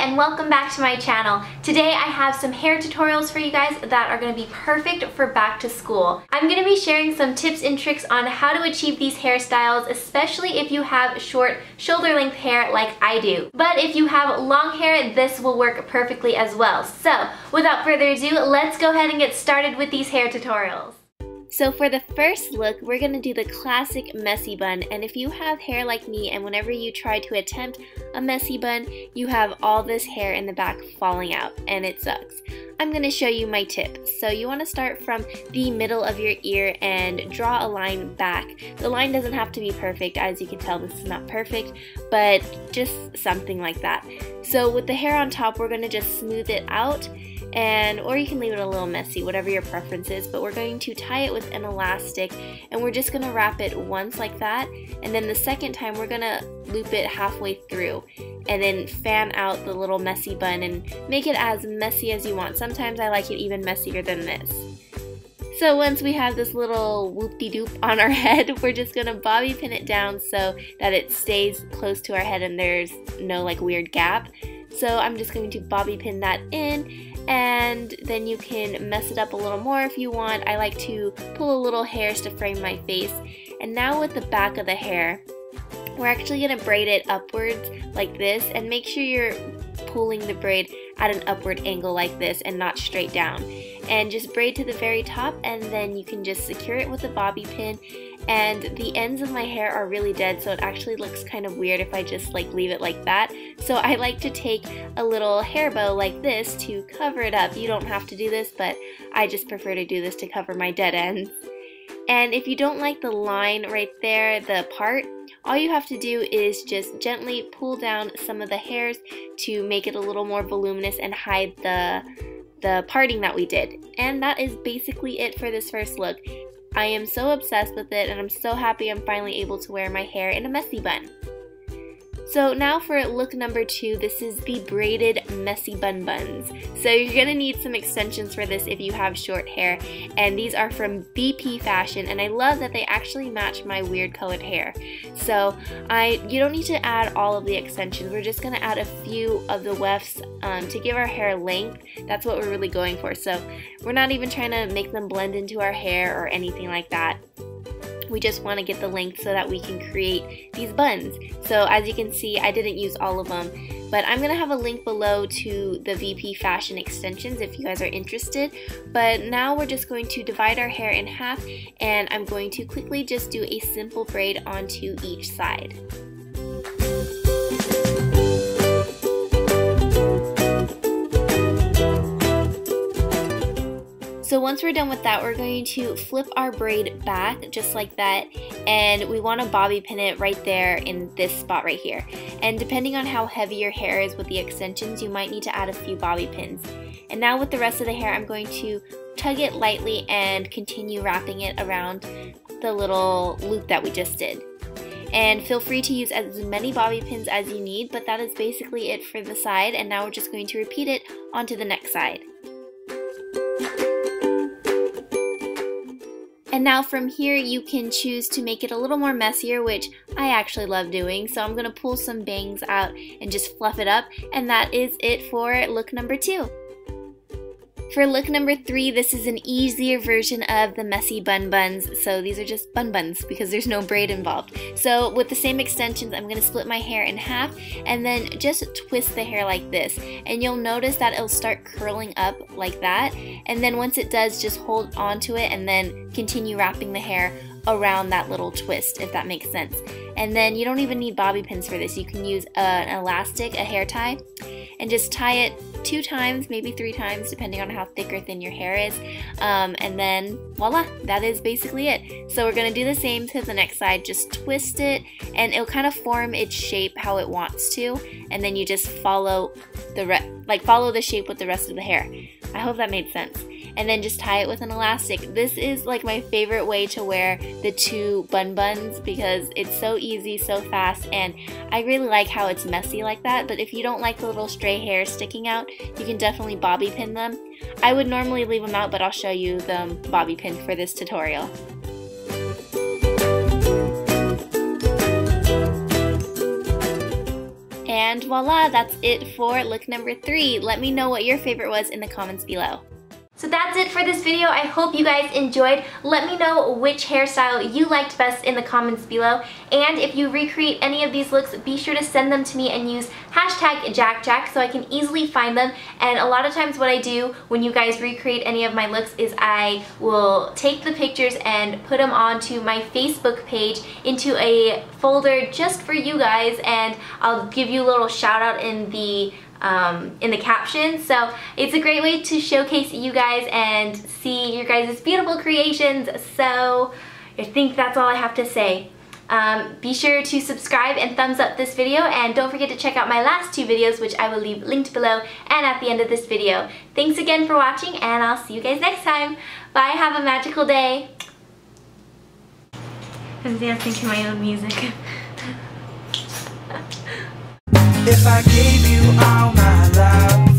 and welcome back to my channel. Today I have some hair tutorials for you guys that are going to be perfect for back to school. I'm going to be sharing some tips and tricks on how to achieve these hairstyles, especially if you have short shoulder length hair like I do. But if you have long hair, this will work perfectly as well. So without further ado, let's go ahead and get started with these hair tutorials. So for the first look, we're going to do the classic messy bun. And if you have hair like me and whenever you try to attempt a messy bun, you have all this hair in the back falling out and it sucks. I'm going to show you my tip. So you want to start from the middle of your ear and draw a line back. The line doesn't have to be perfect. As you can tell, this is not perfect, but just something like that. So with the hair on top, we're going to just smooth it out and or you can leave it a little messy, whatever your preference is, but we're going to tie it with an elastic and we're just going to wrap it once like that and then the second time we're going to loop it halfway through and then fan out the little messy bun and make it as messy as you want. Sometimes I like it even messier than this. So once we have this little whoop-de-doop on our head, we're just gonna bobby pin it down so that it stays close to our head and there's no like weird gap. So I'm just going to bobby pin that in and then you can mess it up a little more if you want. I like to pull a little hairs to frame my face. And now with the back of the hair, we're actually going to braid it upwards like this and make sure you're pulling the braid at an upward angle like this and not straight down. And just braid to the very top and then you can just secure it with a bobby pin and the ends of my hair are really dead so it actually looks kind of weird if I just like leave it like that. So I like to take a little hair bow like this to cover it up. You don't have to do this but I just prefer to do this to cover my dead ends. And if you don't like the line right there, the part, all you have to do is just gently pull down some of the hairs to make it a little more voluminous and hide the the parting that we did. And that is basically it for this first look. I am so obsessed with it and I'm so happy I'm finally able to wear my hair in a messy bun. So now for look number two, this is the braided messy bun buns. So you're gonna need some extensions for this if you have short hair, and these are from VP Fashion, and I love that they actually match my weird colored hair. So I, you don't need to add all of the extensions, we're just gonna add a few of the wefts um, to give our hair length. That's what we're really going for. So we're not even trying to make them blend into our hair or anything like that. We just want to get the length so that we can create these buns. So as you can see, I didn't use all of them, but I'm going to have a link below to the VP Fashion extensions if you guys are interested. But now we're just going to divide our hair in half and I'm going to quickly just do a simple braid onto each side. So once we're done with that, we're going to flip our braid back just like that and we want to bobby pin it right there in this spot right here. And depending on how heavy your hair is with the extensions, you might need to add a few bobby pins. And now with the rest of the hair, I'm going to tug it lightly and continue wrapping it around the little loop that we just did. And feel free to use as many bobby pins as you need, but that is basically it for the side. And now we're just going to repeat it onto the next side. And now from here you can choose to make it a little more messier, which I actually love doing. So I'm going to pull some bangs out and just fluff it up. And that is it for look number two. For look number three, this is an easier version of the messy bun buns. So these are just bun buns because there's no braid involved. So with the same extensions, I'm gonna split my hair in half and then just twist the hair like this. And you'll notice that it'll start curling up like that. And then once it does, just hold onto it and then continue wrapping the hair around that little twist, if that makes sense. And then you don't even need bobby pins for this. You can use an elastic, a hair tie, and just tie it two times, maybe three times, depending on how thick or thin your hair is. Um, and then voila, that is basically it. So we're gonna do the same to the next side, just twist it and it'll kind of form its shape how it wants to. And then you just follow the, like follow the shape with the rest of the hair. I hope that made sense and then just tie it with an elastic. This is like my favorite way to wear the two bun buns because it's so easy, so fast, and I really like how it's messy like that, but if you don't like the little stray hairs sticking out, you can definitely bobby pin them. I would normally leave them out, but I'll show you the bobby pin for this tutorial. And voila, that's it for look number three. Let me know what your favorite was in the comments below. So that's it for this video. I hope you guys enjoyed. Let me know which hairstyle you liked best in the comments below. And if you recreate any of these looks, be sure to send them to me and use hashtag JaaackJack so I can easily find them. And a lot of times what I do when you guys recreate any of my looks is I will take the pictures and put them onto my Facebook page into a folder just for you guys and I'll give you a little shout out in the um, in the caption. So it's a great way to showcase you guys and see your guys' beautiful creations. So I think that's all I have to say. Um, be sure to subscribe and thumbs up this video and don't forget to check out my last two videos which I will leave linked below and at the end of this video. Thanks again for watching and I'll see you guys next time. Bye, have a magical day. I'm dancing to my own music. if I gave you all my love?